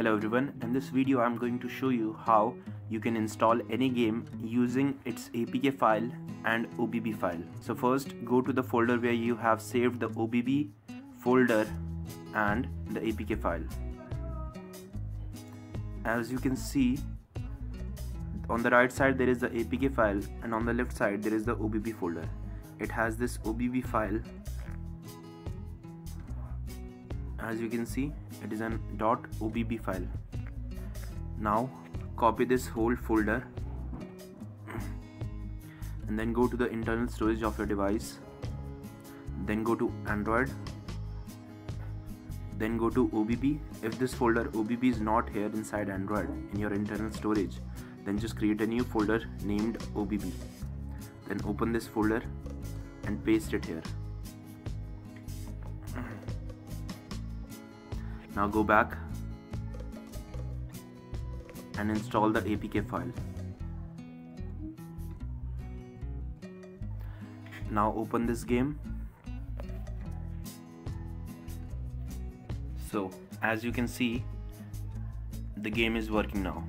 Hello everyone, in this video I'm going to show you how you can install any game using its APK file and OBB file. So first go to the folder where you have saved the OBB folder and the APK file. As you can see on the right side there is the APK file and on the left side there is the OBB folder. It has this OBB file as you can see it is an .obb file. Now copy this whole folder and then go to the internal storage of your device then go to Android then go to OBB if this folder OBB is not here inside Android in your internal storage then just create a new folder named OBB then open this folder and paste it here Now go back and install the APK file. Now open this game. So as you can see the game is working now.